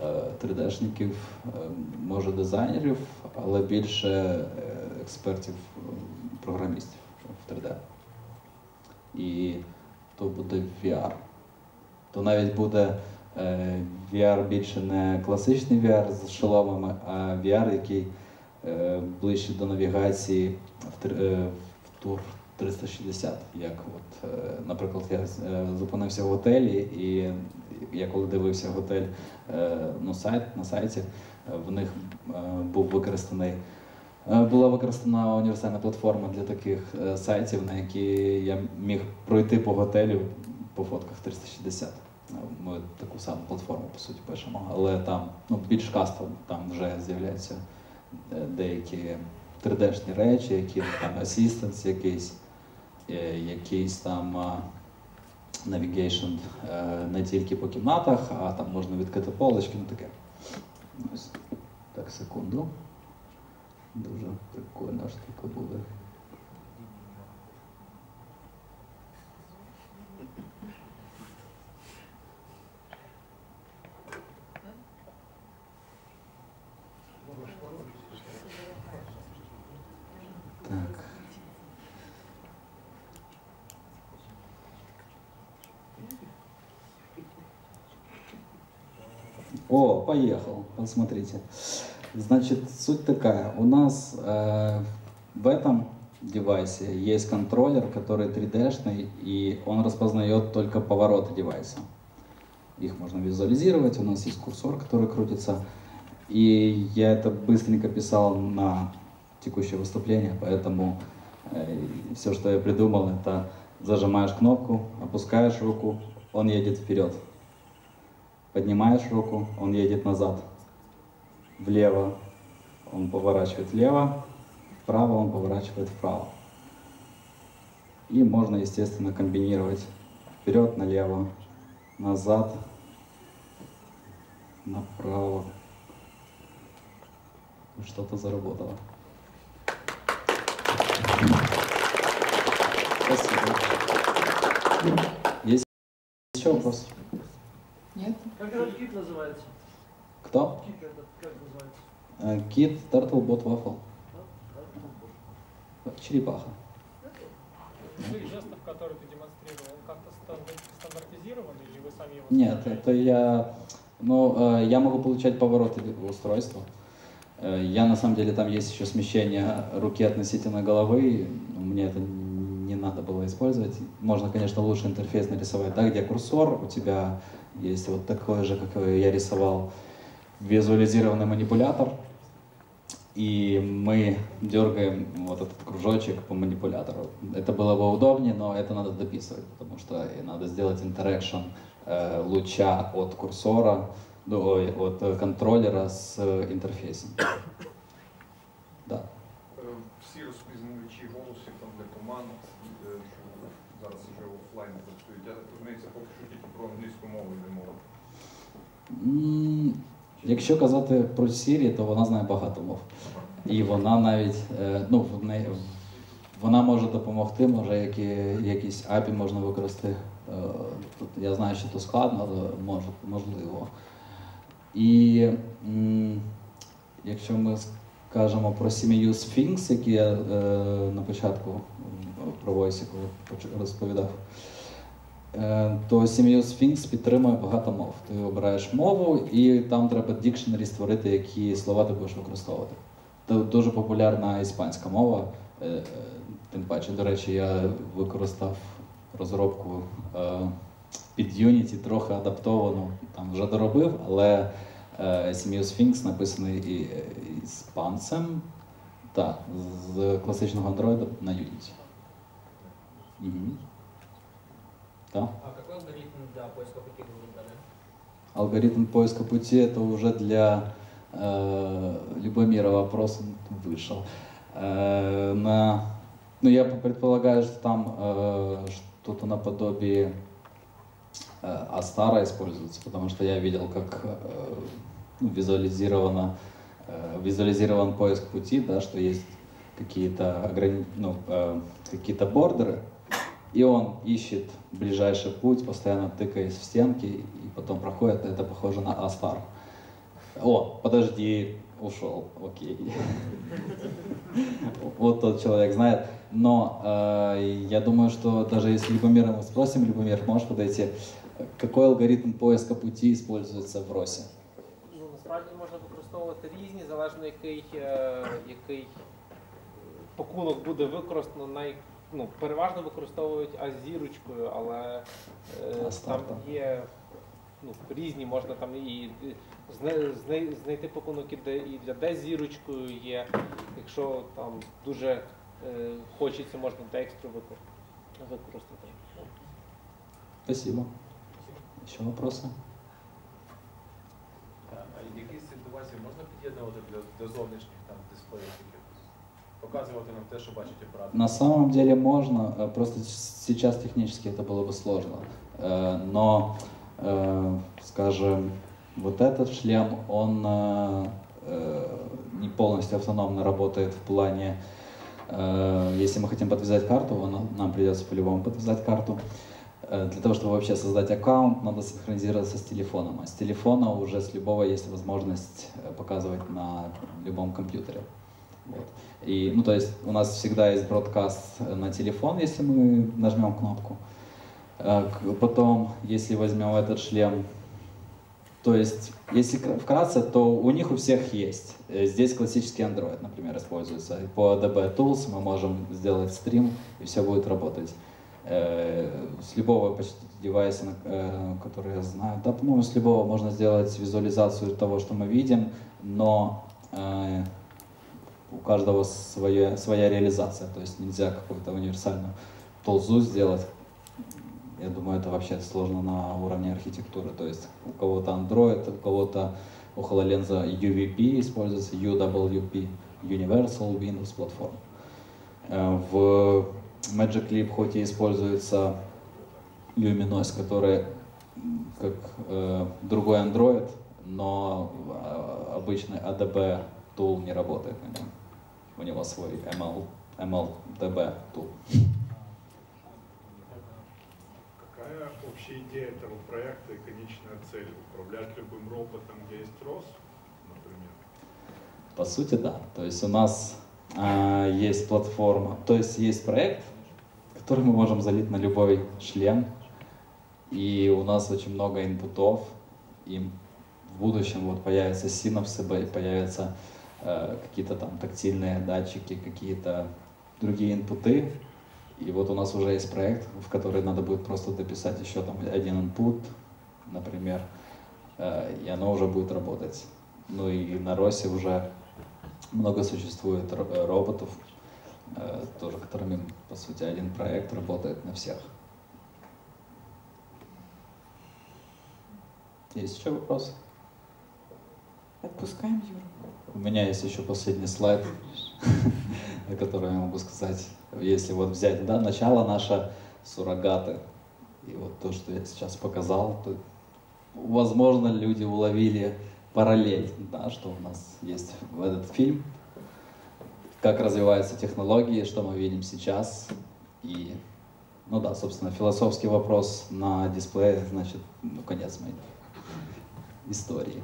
е, 3D-шників, е, може дизайнерів, але більше е, експертів, е, програмістів в 3D. І то буде VR. То навіть буде е, VR більше не класичний VR з шоломами, а VR, який е, ближче до навігації в, е, тур 360. Як от, наприклад, я зупинився в готелі, і я коли дивився готель ну, сайт, на сайті, в них був використаний. Була використана універсальна платформа для таких сайтів, на які я міг пройти по готелю по фотках 360. Е, Ми таку саму платформу по суті пишемо, але там ну, більш кастом, там вже з'являються е, деякі 3D-шні речі, які там assistance якийсь, е, якийсь там е, не тільки по кімнатах, а там можна відкрити полочки, ну таке. Ось. Так, секунду. Дуже прикольна штука буде. Поехал, посмотрите. Значит, суть такая. У нас э, в этом девайсе есть контроллер, который 3D-шный, и он распознает только повороты девайса. Их можно визуализировать, у нас есть курсор, который крутится. И я это быстренько писал на текущее выступление, поэтому все, что я придумал, это зажимаешь кнопку, опускаешь руку, он едет вперед. Поднимаешь руку, он едет назад. Влево он поворачивает влево, вправо он поворачивает вправо. И можно, естественно, комбинировать вперед, налево, назад, направо. Что-то заработало. Спасибо. Есть еще вопрос? Нет? Как этот кит называется? Кто? Кит этот, как называется? Э, Кит, Turtlebot, Waffle. Черепаха. Язык жестов, который ты демонстрировал, он как-то стандар- стандартизирован или вы сами его Нет, это я... Ну, э, я могу получать повороты устройства. Э, Я, на самом деле, там есть еще смещение руки относительно головы. Мне это не надо было использовать. Можно, конечно, лучше интерфейс нарисовать, да, где курсор, у тебя есть вот такой же, как я рисовал, визуализированный манипулятор. и мы дергаем вот этот кружочек по манипулятору. Это было бы удобнее, но это надо дописывать, потому что надо сделать интеракшн э, луча от курсора, до, от контроллера с э, интерфейсом. Якщо казати про Siri, то вона знає багато мов. І вона навіть, е, ну, вона може допомогти, може які, якісь API можна використати. Е, я знаю, що це складно, але можливо. І якщо ми скажемо про сім'ю Sphinx, які я е, на початку про Войсіку розповідав, то сім'ю Sphinx підтримує багато мов. Ти обираєш мову, і там треба дікшенері створити, які слова ти будеш використовувати. Це дуже популярна іспанська мова. Е, е, Тим паче, до речі, я використав розробку е, під Unity, трохи адаптовану, там вже доробив, але е, сім'ю Sphinx написаний іспанцем, та, з класичного Android на Unity. Так. А какой алгоритм для поиска пути выбрали? Алгоритм поиска пути это уже для э, Любомира вопрос вышел. Э, на, ну, я предполагаю, что там э, что-то наподобие э, Астара используется, потому что я видел, как э, ну, визуализировано, э, визуализирован поиск пути, да, что есть какие-то ограни... ну, э, какие-то бордеры, и он ищет ближайший путь, постоянно тыкаясь в стенки, и потом проходит. Это похоже на Астар. О, подожди, ушел, окей. Вот тот человек знает. Но э, я думаю, что даже если Любомира мы спросим, Любомир, можешь подойти, какой алгоритм поиска пути используется в РОСе? Ну, насправді можна використовувати різні, залежно який, е, який пакунок буде використано. Най, ну, переважно використовують азірочкою, але е, там є ну, різні, можна там і зна- зна- знайти пакунок і де і для де зірочкою є. Якщо там дуже е, хочеться, можна декстру використати. Спасибо. Еще вопросы? А цих девайсів можна під'єднувати для, для зовнішніх там дисплеїв? Показувати нам те, що бачить оператор? На самом деле можно, э, просто сейчас технически это было бы сложно. Э, Но, э, скажем, вот этот шлем, он не полностью автономно работает в плане, если мы хотим подвязать карту, нам придется по-любому подвязать карту. Для того, чтобы вообще создать аккаунт, надо синхронизироваться с телефоном. А с телефона уже с любого есть возможность показывать на любом компьютере. Вот. И, ну, то есть у нас всегда есть бродкаст на телефон, если мы нажмем кнопку. Э, Потом, если возьмем этот шлем, то есть, если кра- вкратце, то у них у всех есть. Э, Здесь классический Android, например, используется. По DB Tools мы можем сделать стрим, и все будет работать. Э, С любого почти девайса, э, который я знаю, да, по-моему, с любого можно сделать визуализацию того, что мы видим, но э, у каждого своя, своя реализация, то есть нельзя какую-то универсальную толзу сделать. Я думаю, это вообще сложно на уровне архитектуры. То есть у кого-то Android, у кого-то у HoloLens UVP используется, UWP, Universal Windows Platform. Э, В Magic Leap хоть и используется Luminous, который как э, другой Android, но э, обычный ADB tool не работает на нем. У него свой ML, MLDB tool. Какая общая идея этого проекта и конечная цель? Управлять любым роботом, где есть ROS, например? По сути, да. То есть у нас а, есть платформа, то есть есть проект, который мы можем залить на любой шлем, и у нас очень много инпутов, и в будущем вот появятся синапсы, появятся э, какие-то там тактильные датчики, какие-то другие инпуты, и вот у нас уже есть проект, в который надо будет просто дописать еще там один input, например, э, и оно уже будет работать. Ну и на Росе уже много существует ро- роботов, э, тоже которыми, по сути, один проект работает на всех. Есть еще вопросы? Отпускаем Юру. У меня есть еще последний слайд, (laughs) о котором я могу сказать. Если вот взять, да, начало наше суррогаты, и вот то, что я сейчас показал, то, возможно, люди уловили параллель, да, что у нас есть в этот фильм, как развиваются технологии, что мы видим сейчас, и, ну да, собственно, философский вопрос на дисплее, значит, ну, конец моей истории.